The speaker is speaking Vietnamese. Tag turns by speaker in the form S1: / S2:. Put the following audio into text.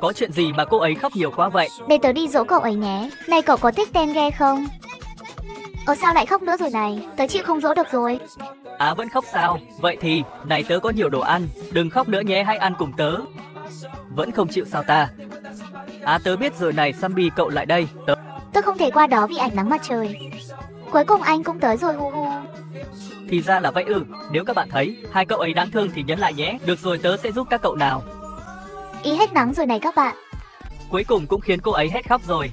S1: Có chuyện gì mà cô ấy khóc nhiều quá vậy?
S2: Để tớ đi dỗ cậu ấy nhé. Này cậu có thích ten ghe không? Ờ sao lại khóc nữa rồi này? Tớ chịu không dỗ được rồi.
S1: À vẫn khóc sao? Vậy thì, này tớ có nhiều đồ ăn, đừng khóc nữa nhé hãy ăn cùng tớ. Vẫn không chịu sao ta? À tớ biết rồi này Sammy cậu lại đây, tớ...
S2: Tớ không thể qua đó vì ánh nắng mặt trời. Cuối cùng anh cũng tới rồi hu hu.
S1: Thì ra là vậy ư, nếu các bạn thấy hai cậu ấy đáng thương thì nhấn lại nhé. Được rồi tớ sẽ giúp các cậu nào.
S2: Ý hết nắng rồi này các bạn.
S1: Cuối cùng cũng khiến cô ấy hết khóc rồi.